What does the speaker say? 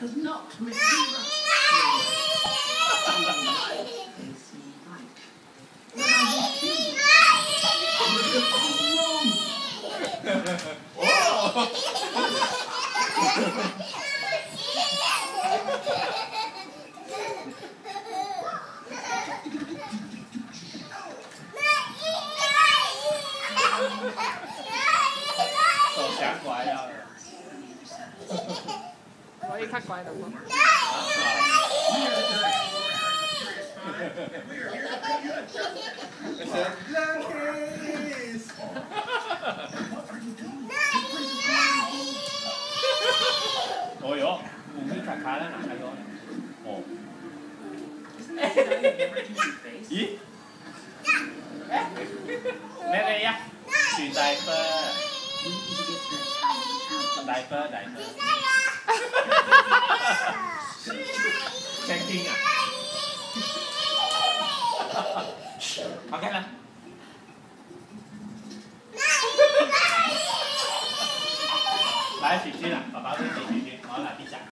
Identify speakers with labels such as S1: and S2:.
S1: has knocked me. Thank you. kidding? Look at what's wrong.
S2: 手想拐了。
S3: 可以卡拐了吗？
S2: Ôi dồi, mùng cái khá khá đó nè, hay đó. Ồ. Ý? Nè Đây kinh à Học
S1: cách nào to get the
S2: à? bà báo Đấy, chị Chi nó là bảo với